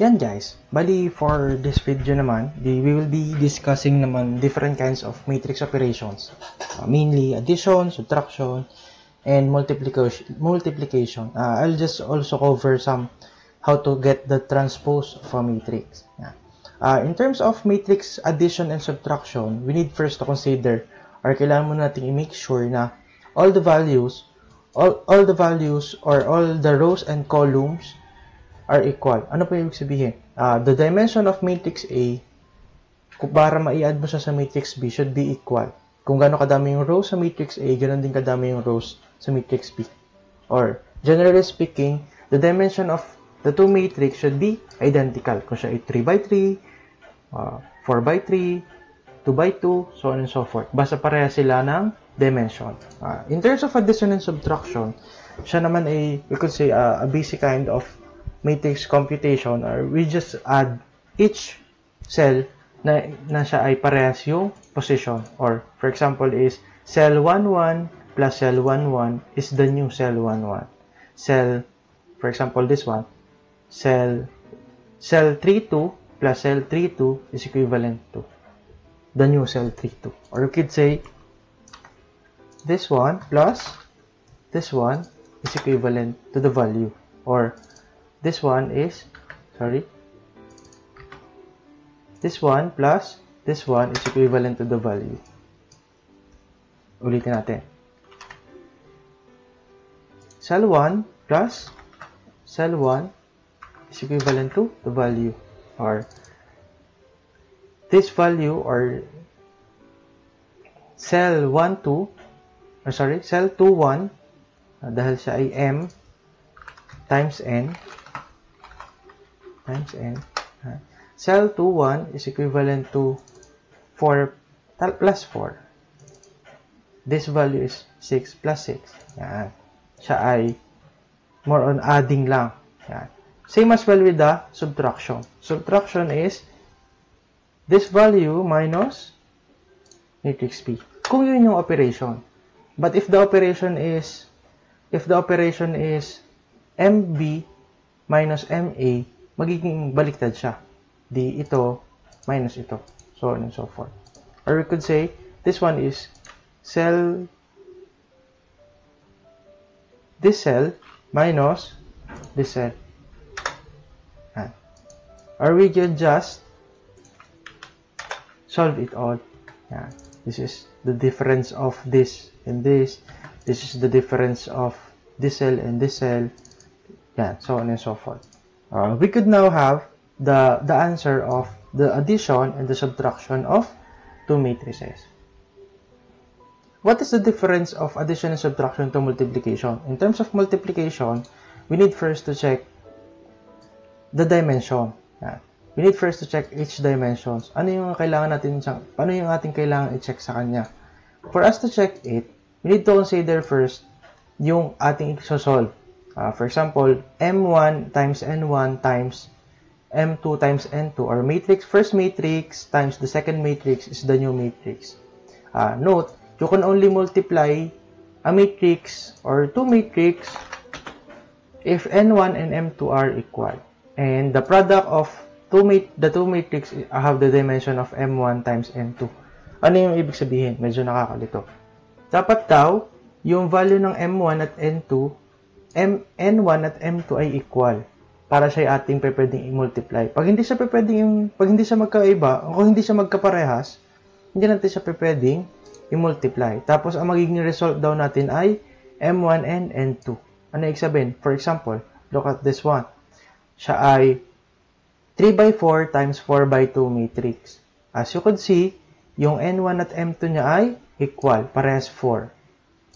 Yan guys, bali for this video naman, we will be discussing naman different kinds of matrix operations. Uh, mainly addition, subtraction, and multiplication. multiplication. Uh, I'll just also cover some how to get the transpose of a matrix. Yeah. Uh, in terms of matrix addition and subtraction, we need first to consider or kailangan muna natin i-make sure na all the values, all, all the values or all the rows and columns are equal. Ano po ibig sabihin? Uh, the dimension of matrix A, para ma-add mo siya sa matrix B, should be equal. Kung gaano kadami yung rows sa matrix A, ganoon din kadami yung rows sa matrix B. Or, generally speaking, the dimension of the two matrix should be identical. Kung siya ay 3 by 3, uh, 4 by 3, 2 by 2, so on and so forth. Basta pareha sila ng dimension. Uh, in terms of addition and subtraction, siya naman ay, we could say, uh, a basic kind of matrix computation or we just add each cell na, na siya ay parehas yung position. Or, for example, is cell 11 plus cell 11 is the new cell 11. Cell, for example, this one, cell, cell 32 plus cell 32 is equivalent to the new cell 32. Or you could say, this one plus this one is equivalent to the value. Or, this one is, sorry, this one plus this one is equivalent to the value. Ulitin natin. Cell 1 plus cell 1 is equivalent to the value or this value or cell 1 2 or sorry cell 2 1 uh, dahil siya ay m times n times n. Uh, cell 2, 1 is equivalent to 4 plus 4. This value is 6 plus 6. Yan. Siya ay more on adding lang. Yan. Same as well with the subtraction. Subtraction is this value minus matrix P. Kung yun yung operation. But if the operation is if the operation is MB minus MA, magiging baliktad siya. Di ito minus ito. So on and so forth. Or we could say, this one is cell, this cell minus this cell. Yan. Or we can just solve it all. Yan. This is the difference of this and this. This is the difference of this cell and this cell. Yan. So on and so forth. Uh, we could now have the, the answer of the addition and the subtraction of two matrices. What is the difference of addition and subtraction to multiplication? In terms of multiplication, we need first to check the dimension. We need first to check each dimensions. Ano yung kailangan natin, paano yung ating kailangan i-check sa kanya? For us to check it, we need to consider first yung ating i-solve. Uh, for example, M1 times N1 times M2 times N2 or matrix, first matrix times the second matrix is the new matrix. Uh, note, you can only multiply a matrix or two matrix if N1 and M2 are equal. And the product of two mat the two matrix have the dimension of M1 times N2. Ano yung ibig sabihin? Medyo nakakalito. Dapat daw, yung value ng M1 at N2 M, N1 at M2 ay equal para siya ating pwedeng i-multiply. Pag hindi siya pwedeng, pag hindi siya magkaiba, kung hindi siya magkaparehas, hindi natin siya pwedeng i-multiply. Tapos, ang magiging result daw natin ay M1 and N2. Ano ibig sabihin? For example, look at this one. Siya ay 3 by 4 times 4 by 2 matrix. As you could see, yung N1 at M2 niya ay equal, parehas 4.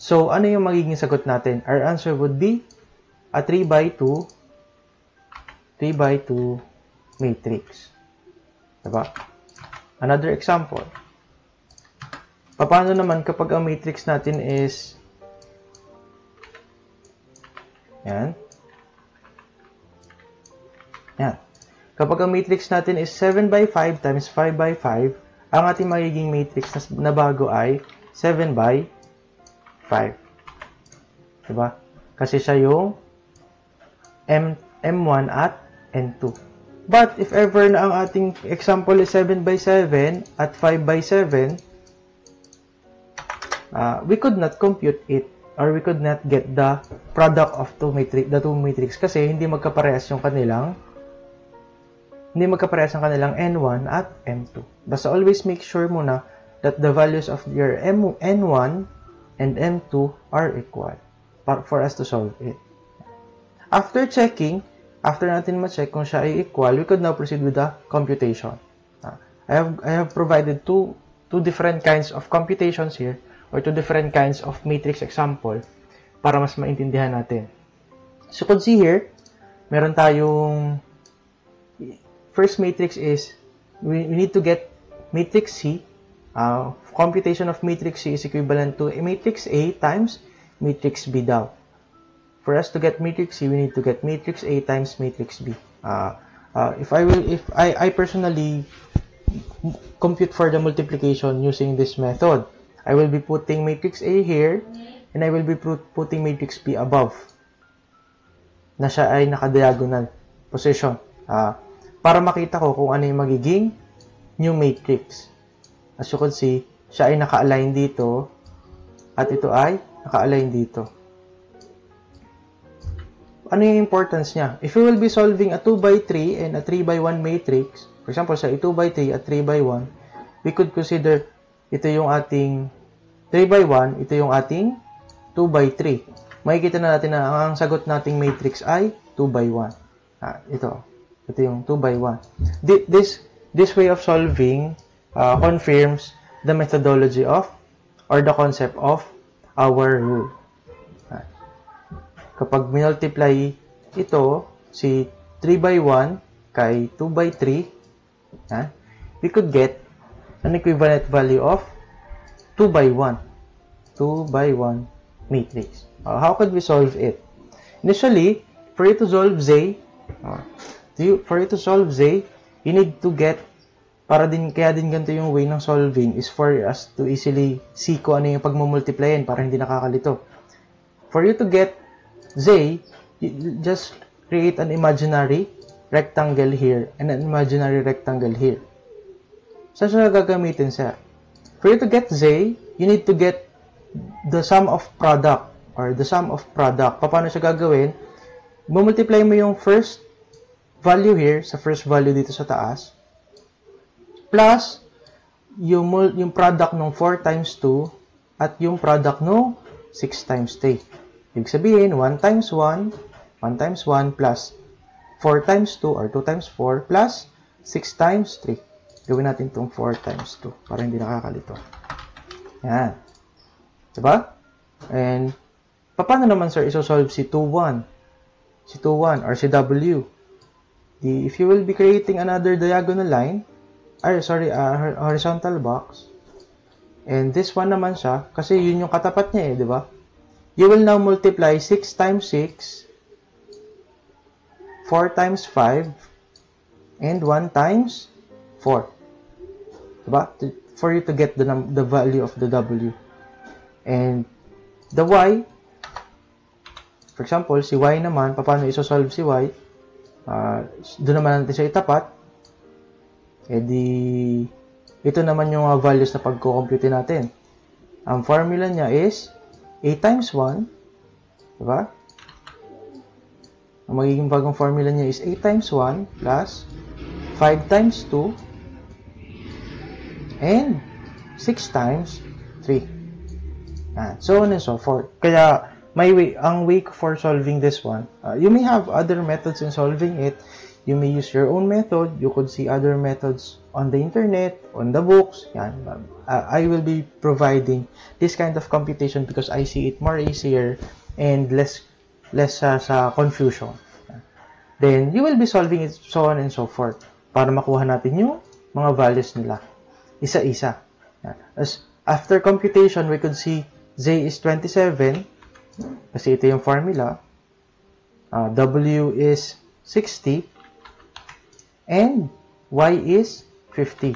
So, ano yung magiging sagot natin? Our answer would be a 3 by 2 3 by 2 matrix. Diba? Another example. Paano naman kapag ang matrix natin is yan. Yan. Kapag ang matrix natin is 7 by 5 times 5 by 5, ang ating magiging matrix na bago ay 7 by 5. Diba? Kasi siya yung M, M1 at N2. But, if ever na ang ating example is 7 by 7 at 5 by 7, uh, we could not compute it or we could not get the product of two matrix, the two matrix kasi hindi magkaparehas yung kanilang hindi magkaparehas ang kanilang N1 at N2. Basta always make sure muna that the values of your M N1 and N2 are equal for us to solve it. After checking, after natin ma-check kung siya ay equal, we could now proceed with the computation. Uh, I have I have provided two two different kinds of computations here or two different kinds of matrix example para mas maintindihan natin. So, you could see here, meron tayong first matrix is we, we need to get matrix C. Uh, computation of matrix C is equivalent to matrix A times matrix B daw. For us to get matrix C, we need to get matrix A times matrix B. Uh, uh, if I will, if I, I personally compute for the multiplication using this method, I will be putting matrix A here, and I will be putting matrix B above, na siya ay naka-diagonal position. Uh, para makita ko kung ano yung magiging new matrix. As you can see, siya ay naka-align dito, at ito ay naka-align dito. Ano yung importance niya? If you will be solving a 2 by 3 and a 3 by 1 matrix, for example, sa 2 by 3 at 3 by 1, we could consider ito yung ating 3 by 1, ito yung ating 2 by 3. Makikita na natin na ang sagot nating matrix ay 2 by 1. Ah, ito. Ito yung 2 by 1. This, this way of solving uh, confirms the methodology of or the concept of our rule. Ah. Kapag multiply ito, si 3 by 1 kay 2 by 3, ah, we could get an equivalent value of 2 by 1. 2 by 1 matrix. Uh, how could we solve it? Initially, for you to solve Z, uh, you, for you to solve Z, you need to get, para din, kaya din ganito yung way ng solving is for us to easily see ko ano yung pagmumultiplyan para hindi nakakalito. For you to get Z, just create an imaginary rectangle here and an imaginary rectangle here. Saan siya gagamitin, sir? For you to get Z, you need to get the sum of product or the sum of product. Paano siya gagawin? Multiply mo yung first value here sa first value dito sa taas plus yung, yung product ng 4 times 2 at yung product ng 6 times 3. Ibig sabihin, 1 times 1, 1 times 1 plus 4 times 2 or 2 times 4 plus 6 times 3. Gawin natin itong 4 times 2 para hindi nakakalito. Yan. Diba? And, paano naman sir isosolve si 2-1? Si 2-1 or si W? If you will be creating another diagonal line, or sorry, uh, horizontal box, and this one naman siya, kasi yun yung katapat niya eh, di ba? You will now multiply 6 times 6, 4 times 5, and 1 times 4. Diba? For you to get the, the value of the W. And the Y, for example, si Y naman, paano isosolve si Y? Uh, doon naman natin siya itapat. E di, ito naman yung uh, values na pagko-compute natin. Ang formula niya is a times 1, diba? Ang magiging bagong formula niya is a times 1 plus 5 times 2 and 6 times 3. Ah, so on and so forth. Kaya, may way, ang way for solving this one, uh, you may have other methods in solving it. You may use your own method. You could see other methods on the internet, on the books. Yan. Uh, I will be providing this kind of computation because I see it more easier and less less uh, sa confusion. Then, you will be solving it so on and so forth para makuha natin yung mga values nila isa-isa. As after computation, we could see Z is 27 kasi ito yung formula. Uh, w is 60 and Y is 50.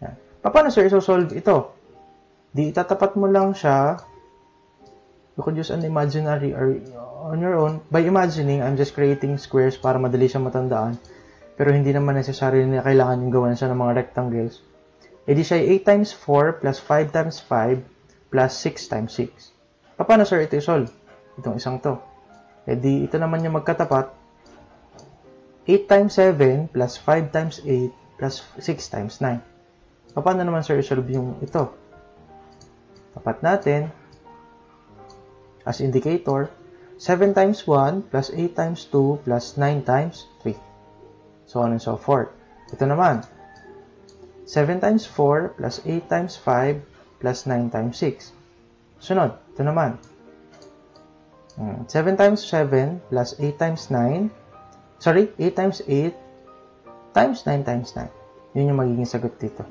Yan. Paano sir isosolve ito? Di itatapat mo lang siya. You could use an imaginary or on your own. By imagining, I'm just creating squares para madali siya matandaan. pero hindi naman necessary na kailangan yung gawan siya ng mga rectangles, edi siya 8 times 4 plus 5 times 5 plus 6 times 6. Paano sir ito i-solve? Itong isang to. Edi ito naman yung magkatapat. 8 times 7 plus 5 times 8 plus 6 times 9. Paano naman sir i-solve yung ito? Tapat natin as indicator 7 times 1 plus 8 times 2 plus 9 times 3 so on and so forth. Ito naman, 7 times 4 plus 8 times 5 plus 9 times 6. Sunod, ito naman. 7 hmm, times 7 plus 8 times 9. Sorry, 8 times 8 times 9 times 9. Yun yung magiging sagot dito.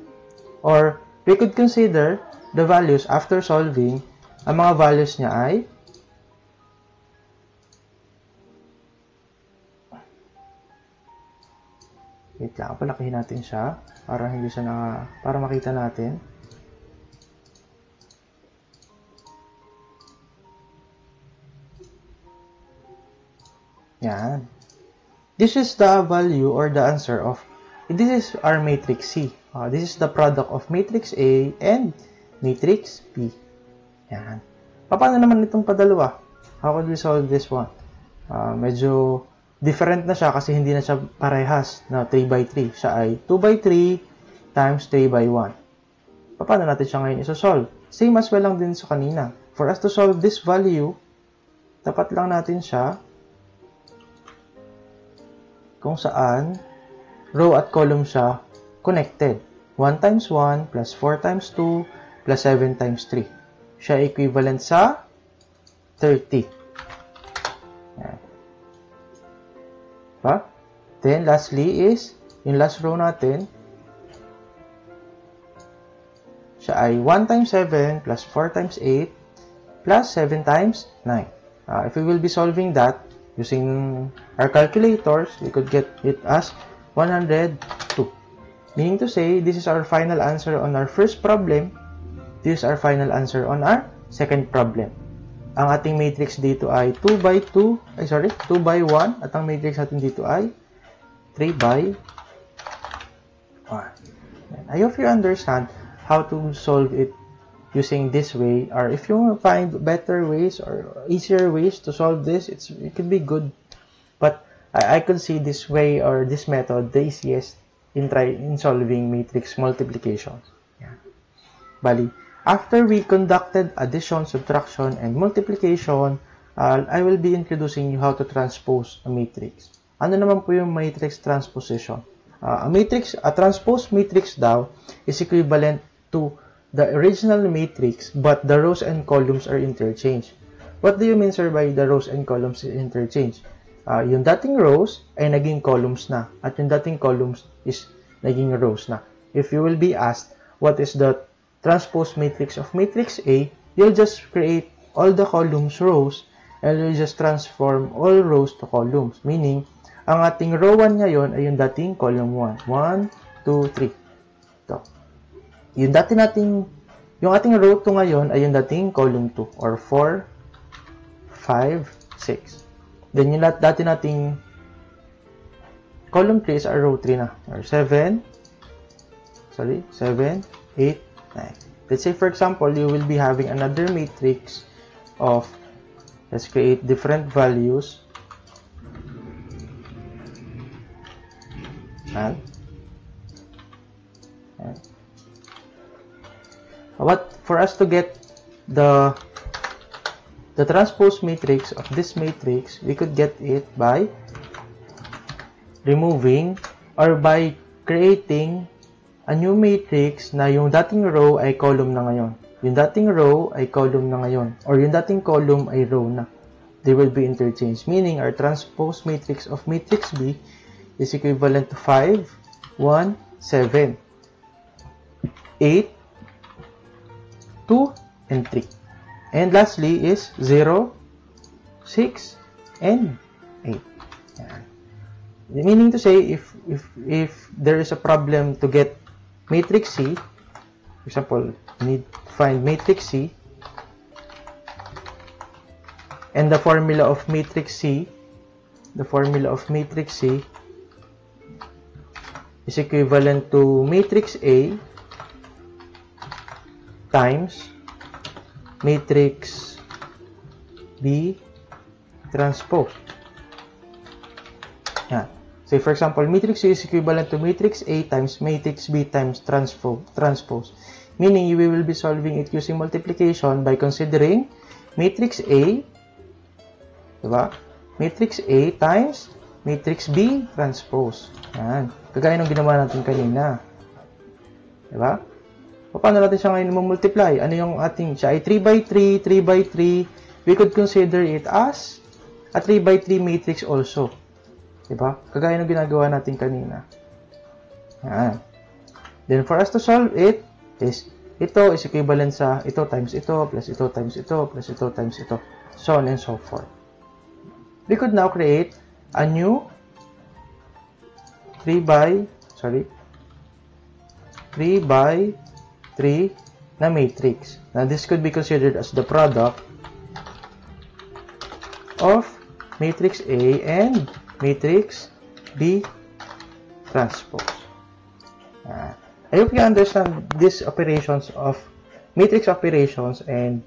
Or, we could consider the values after solving. Ang mga values niya ay Wait lang, palakihin natin siya para hindi siya na para makita natin. Yan. This is the value or the answer of this is our matrix C. Uh, this is the product of matrix A and matrix B. Yan. Paano naman itong padalawa? How could we solve this one? Uh, medyo different na siya kasi hindi na siya parehas na 3 by 3. Siya ay 2 by 3 times 3 by 1. Paano natin siya ngayon isosolve? Same as well lang din sa kanina. For us to solve this value, tapat lang natin siya kung saan row at column siya connected. 1 times 1 plus 4 times 2 plus 7 times 3. Siya equivalent sa 30. Yan. Diba? Then, lastly is, yung last row natin, siya ay 1 times 7 plus 4 times 8 plus 7 times 9. Uh, if we will be solving that using our calculators, we could get it as 102. Meaning to say, this is our final answer on our first problem. This is our final answer on our second problem. Ang ating matrix dito ay 2 by 2, ay sorry, 2 by 1 at ang matrix natin dito ay 3 by 1. I hope you understand how to solve it using this way or if you find better ways or easier ways to solve this, it's it could be good. But I, I could see this way or this method the easiest in try in solving matrix multiplication. Yeah. Bali, After we conducted addition, subtraction, and multiplication, uh, I will be introducing you how to transpose a matrix. Ano naman po yung matrix transposition? Uh, a matrix, a transpose matrix daw is equivalent to the original matrix but the rows and columns are interchanged. What do you mean sir by the rows and columns interchange? Uh, yung dating rows ay naging columns na at yung dating columns is naging rows na. If you will be asked what is the transpose matrix of matrix A, you'll just create all the columns rows and you'll just transform all rows to columns. Meaning, ang ating row 1 ngayon ay yung dating column 1. 1, 2, 3. Ito. Yung dati nating, yung ating row 2 ngayon ay yung dating column 2 or 4, 5, 6. Then yung dati nating column 3 is our row 3 na. Or 7, sorry, 7, 8, Let's say, for example, you will be having another matrix of, let's create different values. And what for us to get the the transpose matrix of this matrix, we could get it by removing or by creating a new matrix na yung dating row ay column na ngayon. Yung dating row ay column na ngayon. Or yung dating column ay row na. They will be interchanged. Meaning, our transpose matrix of matrix B is equivalent to 5, 1, 7, 8, 2, and 3. And lastly is 0, 6, and 8. Yan. Meaning to say, if, if, if there is a problem to get matrix C, for example, need to find matrix C, and the formula of matrix C, the formula of matrix C is equivalent to matrix A times matrix B transpose. Yan. Say for example, matrix A is equivalent to matrix A times matrix B times transpose. transpose. Meaning, you will be solving it using multiplication by considering matrix A, diba? Matrix A times matrix B transpose. Yan. Kagaya ng ginawa natin kanina. Diba? Paano natin siya ngayon multiply? Ano yung ating, siya ay 3 by 3, 3 by 3. We could consider it as a 3 by 3 matrix also. Diba? Kagaya ng ginagawa natin kanina. Yan. Then for us to solve it, is ito is equivalent sa ito times ito, plus ito times ito, plus ito times ito. So on and so forth. We could now create a new 3 by, sorry, 3 by 3 na matrix. Now, this could be considered as the product of matrix A and matrix B transpose. Uh, I hope you understand these operations of matrix operations and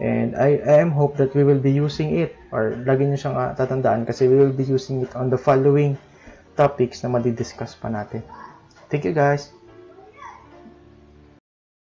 and I, I am hope that we will be using it or lagi nyo siyang uh, tatandaan kasi we will be using it on the following topics na madidiscuss pa natin. Thank you guys!